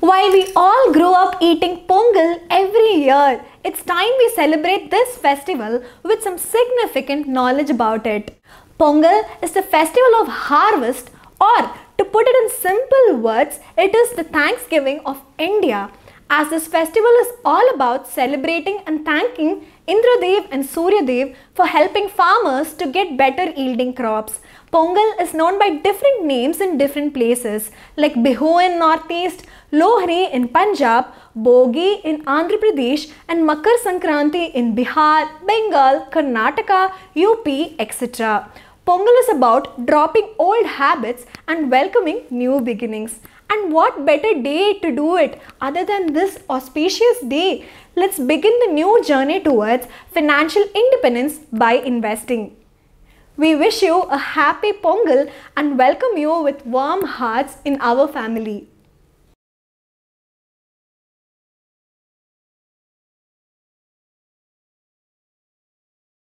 While we all grew up eating pongal every year, it's time we celebrate this festival with some significant knowledge about it. Pongal is the festival of harvest or to put it in simple words, it is the Thanksgiving of India as this festival is all about celebrating and thanking Indradev and Suryadev for helping farmers to get better yielding crops. Pongal is known by different names in different places like Bihu in Northeast, Lohri in Punjab, Bogi in Andhra Pradesh and Makar Sankranti in Bihar, Bengal, Karnataka, UP, etc. Pongal is about dropping old habits and welcoming new beginnings. And what better day to do it other than this auspicious day? Let's begin the new journey towards financial independence by investing. We wish you a happy Pongal and welcome you with warm hearts in our family.